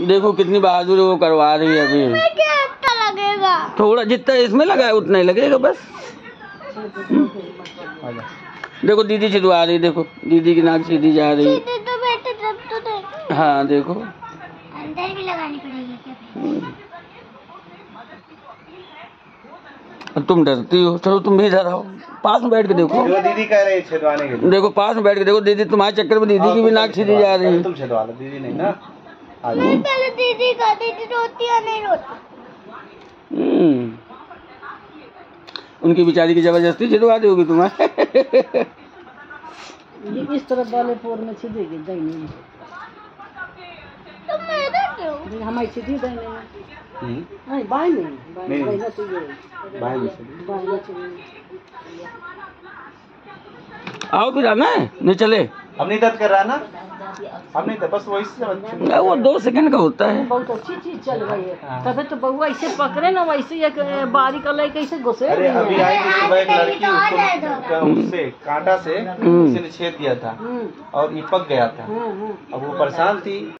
देखो कितनी बहादुरी वो करवा रही है अभी। इसमें क्या इतना लगेगा? थोड़ा जितना इसमें लगा है उतना ही लगेगा बस। देखो दीदी छिदवा रही देखो। दीदी की नाक सीधी जा रही। है तो बेटे तो देख। हाँ देखो। अंदर भी लगानी पड़ेगी क्या। तुम डरती हो? चलो तुम भी आओ। पास में बैठ के देखो। जो दीदी कह रही है छेदवाने के देखो पास में बैठ के देखो। दीदी तुम्हारे चक्कर में दीदी की भी नाक सीधी जा रही है। तुम छेदवा लो दीदी नहीं ना। आ पहले दीदी का दीदी रोती या नहीं रोती? हम्म। उनकी बेचारी की ज़बरदस्ती छिदवा दी होगी तुम्हें। ये इस तरफ़ वाले पोर में दाहिने तो मैं इधर क्यों? में हमारी सीधी दाहिने में हम्म, नहीं बाएँ में बाएँ नहीं। बाएँ चाहिए बाएँ में से चाहिए आओ फिर आना है नहीं चले। अब नहीं दर्द कर रहा ना? अब नहीं बस वही से वो दो सेकंड का होता है। बहुत अच्छी चीज़ चल रही है। हाँ। तभी तो बउआ ऐसे पकड़े ना वैसे एक बारी का लाइक ऐसे घुसे अरे अभी आई थी सुबह एक लड़की तो उसको उससे कांटा से हम्म। छेद दिया था। हम्म, और ये पक गया था। हम्म, हम्म। अब वो परेशान थी।